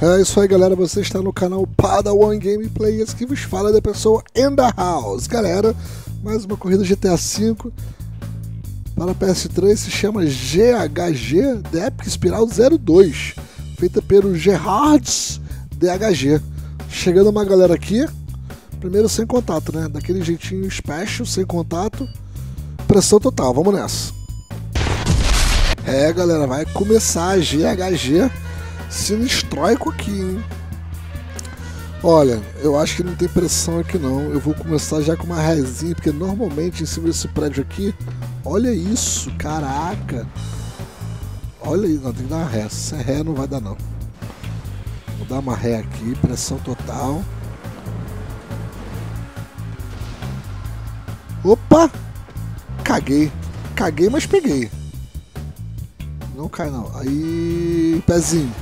É isso aí, galera. Você está no canal Padawan Gameplay. Esse que vos fala da pessoa in the house. Galera, mais uma corrida GTA V para PS3 se chama GHG The Epic Spiral 02, feita pelo Gerards DHG. Chegando uma galera aqui, primeiro sem contato, né? Daquele jeitinho special, sem contato, pressão total. Vamos nessa. É, galera, vai começar a GHG sinistróico aqui, hein? Olha, eu acho que não tem pressão aqui não. Eu vou começar já com uma rezinha, porque normalmente em cima desse prédio aqui, olha isso, caraca. Olha isso, não, tem que dar uma ré. Se é ré não vai dar não. Vou dar uma ré aqui, pressão total. Opa! Caguei. Caguei, mas peguei. Não cai não. Aí, pezinho.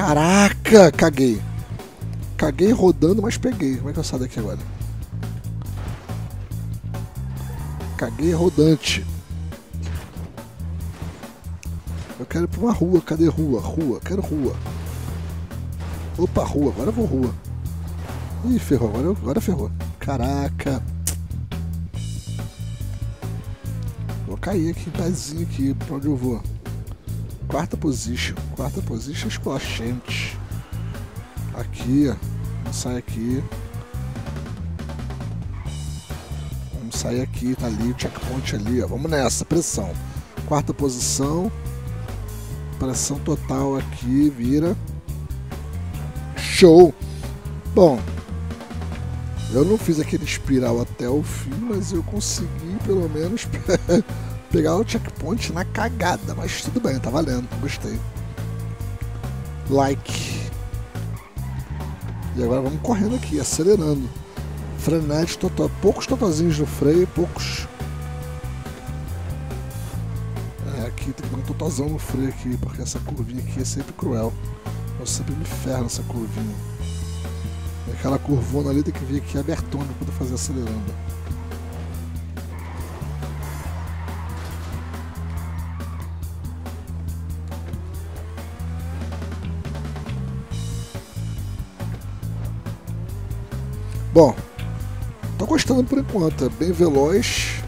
Caraca, caguei. Caguei rodando, mas peguei. Como é que eu saio daqui agora? Caguei rodante. Eu quero ir pra uma rua. Cadê rua? Rua. Quero rua. Opa, rua. Agora eu vou rua. Ih, ferrou. Agora, agora ferrou. Caraca. Vou cair aqui, pezinho aqui. Pra onde eu vou? Quarta position. Quarta position esculachante. Aqui. Vamos sair aqui. Vamos sair aqui, tá ali o checkpoint ali, ó. Vamos nessa, pressão. Quarta posição. Pressão total aqui, vira. Show! Bom, eu não fiz aquele espiral até o fim, mas eu consegui pelo menos pegar o checkpoint na cagada, mas tudo bem, tá valendo, gostei. Like. E agora vamos correndo aqui, acelerando. Frenete total, poucos totozinhos no freio, poucos. É, aqui tem que dar um totozão no freio aqui, porque essa curvinha aqui é sempre cruel. Eu sempre me ferro nessa curvinha. E aquela curvona ali tem que vir aqui abertona poder fazer acelerando. Bom, tô gostando por enquanto, é bem veloz.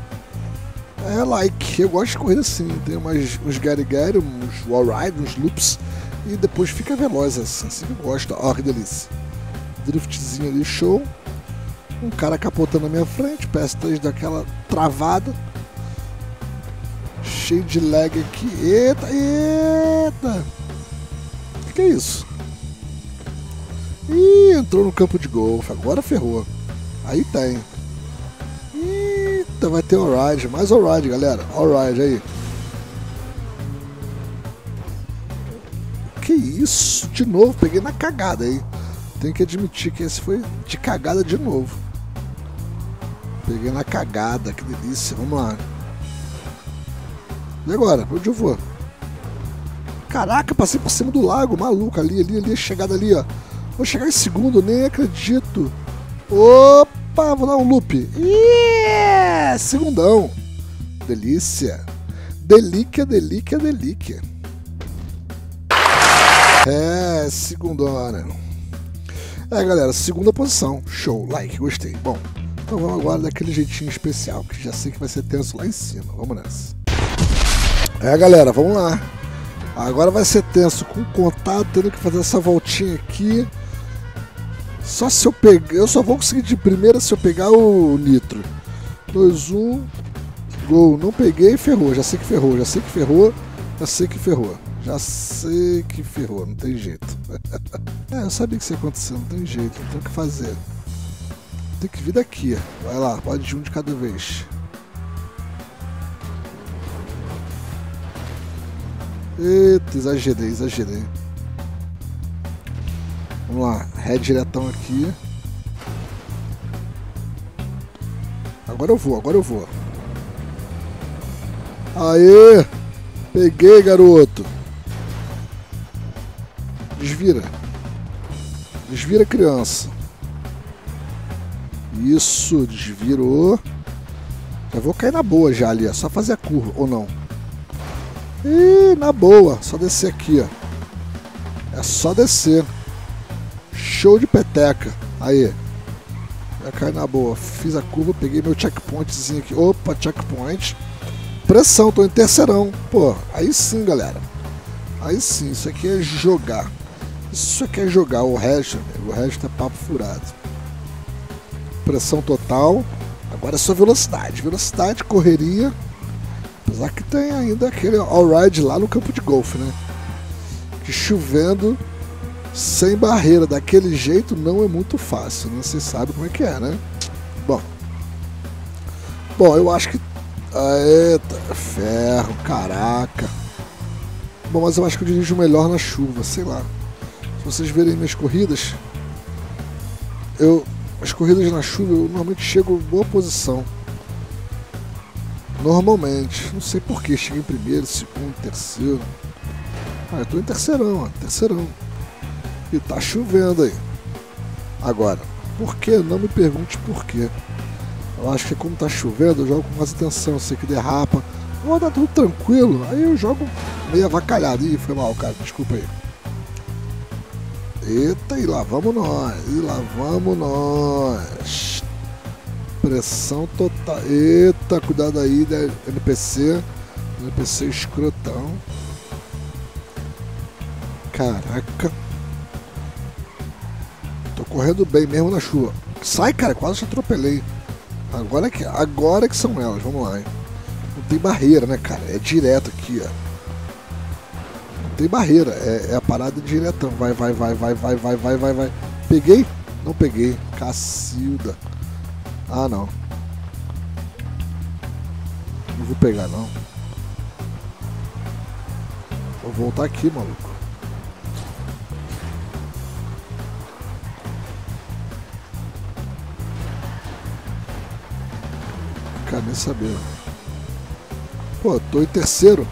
É like, eu gosto de corrida assim, tem umas, uns Gary Gary, uns Wallride, uns loops, e depois fica veloz assim, assim que eu gosto. Ó, que delícia. Driftzinho ali, show. Um cara capotando na minha frente, PS3 daquela travada. Cheio de lag aqui. Eita, eita! O que, que é isso? Ih, entrou no campo de golfe. Agora ferrou. Aí tem. Eita, vai ter alright. Mais alright, galera. Alright aí. Que isso? De novo, peguei na cagada aí. Tenho que admitir que esse foi de cagada de novo. Peguei na cagada, que delícia. Vamos lá. E agora? Onde eu vou? Caraca, passei por cima do lago, maluco. Ali, ali, ali, chegada ali, ó. Vou chegar em segundo, nem acredito. Opa, vou dar um loop. Yeah! Segundão. Delícia. Delícia, delícia, delícia. É, segundona. É, galera, segunda posição. Show, like, gostei. Bom, então vamos agora daquele jeitinho especial, que já sei que vai ser tenso lá em cima. Vamos nessa. É, galera, vamos lá. Agora vai ser tenso com contato, tendo que fazer essa voltinha aqui. Só se eu pegar. Eu só vou conseguir de primeira se eu pegar o nitro. 2, 1. Gol. Não peguei, ferrou. Já sei que ferrou. Já sei que ferrou. Já sei que ferrou. Já sei que ferrou. Não tem jeito. é, eu sabia que isso ia acontecer. Não tem jeito. Não tem o que fazer. Tem que vir daqui. Vai lá. Pode de um de cada vez. Eita, exagerei, exagerei. Vamos lá, ré diretão aqui. Agora eu vou, agora eu vou. Aê! Peguei, garoto. Desvira. Desvira, criança. Isso, desvirou. Já vou cair na boa já ali, é só fazer a curva, ou não? Ih, na boa, só descer aqui, ó. É só descer. Show de peteca. Aí. Vai cair na boa. Fiz a curva, peguei meu checkpointzinho aqui. Opa, checkpoint. Pressão, tô em terceirão. Pô, aí sim, galera. Aí sim, isso aqui é jogar. Isso aqui é jogar. O resto, o resto é papo furado. Pressão total. Agora é só velocidade. Velocidade, correria. Apesar que tem ainda aquele all-ride lá no campo de golfe, né? Que chovendo sem barreira daquele jeito não é muito fácil, né? Você sabe como é que é, né? Bom. Bom, eu acho que. Eita, ferro, caraca. Bom, mas eu acho que eu dirijo melhor na chuva, sei lá. Se vocês verem minhas corridas, eu. As corridas na chuva eu normalmente chego em boa posição. Normalmente. Não sei porquê. Cheguei em primeiro, segundo, terceiro. Ah, eu tô em terceirão, ó. Terceirão. E tá chovendo aí. Agora, por que? Não me pergunte por quê. Eu acho que como tá chovendo, eu jogo com mais atenção. Eu sei que derrapa. Vou dar tudo tranquilo. Aí eu jogo meio avacalhado. Ih, foi mal, cara. Desculpa aí. Eita, e lá vamos nós. E lá vamos nós. Pressão total. Eita, cuidado aí, né? NPC. NPC escrotão. Caraca. Correndo bem mesmo na chuva. Sai, cara, quase te atropelei. Agora que, agora que são elas, vamos lá, hein? Não tem barreira, né, cara? É direto aqui, ó. Não tem barreira, é, é a parada diretão. Vai, vai, vai, vai, vai, vai, vai, vai, vai. Peguei? Não peguei. Cacilda. Ah, não. Não vou pegar, não. Vou voltar aqui, maluco. Quero nem saber. Pô, tô em terceiro.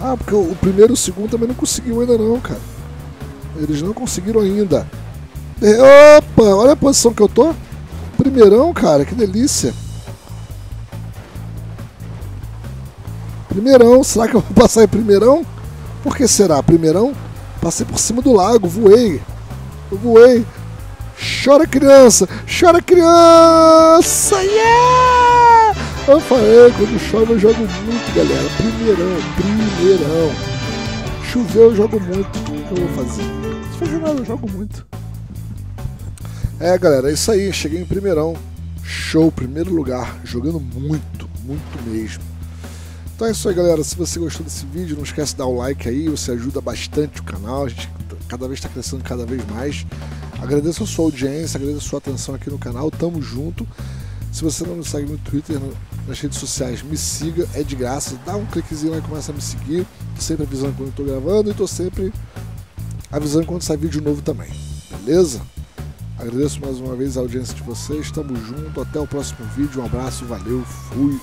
Ah, porque o primeiro e o segundo também não conseguiu ainda não, cara. Eles não conseguiram ainda. Opa, olha a posição que eu tô. Primeirão, cara, que delícia. Primeirão, será que eu vou passar em primeirão? Por que será? Primeirão? Passei por cima do lago, voei. Eu voei. Chora criança, chora criança, yeah! Falei, quando chove eu jogo muito, galera. Primeirão, primeirão. Choveu eu jogo muito. O que eu vou fazer? Não fazer nada, eu jogo muito. É, galera, é isso aí. Cheguei em primeirão. Show, primeiro lugar. Jogando muito, muito mesmo. Então é isso aí, galera. Se você gostou desse vídeo, não esquece de dar o like aí. Você ajuda bastante o canal. A gente cada vez está crescendo cada vez mais. Agradeço a sua audiência, agradeço a sua atenção aqui no canal. Tamo junto. Se você não me segue no Twitter, nas redes sociais, me siga, é de graça. Dá um cliquezinho lá e começa a me seguir. Tô sempre avisando quando estou gravando e tô sempre avisando quando sai vídeo novo também. Beleza? Agradeço mais uma vez a audiência de vocês. Tamo junto. Até o próximo vídeo. Um abraço, valeu, fui.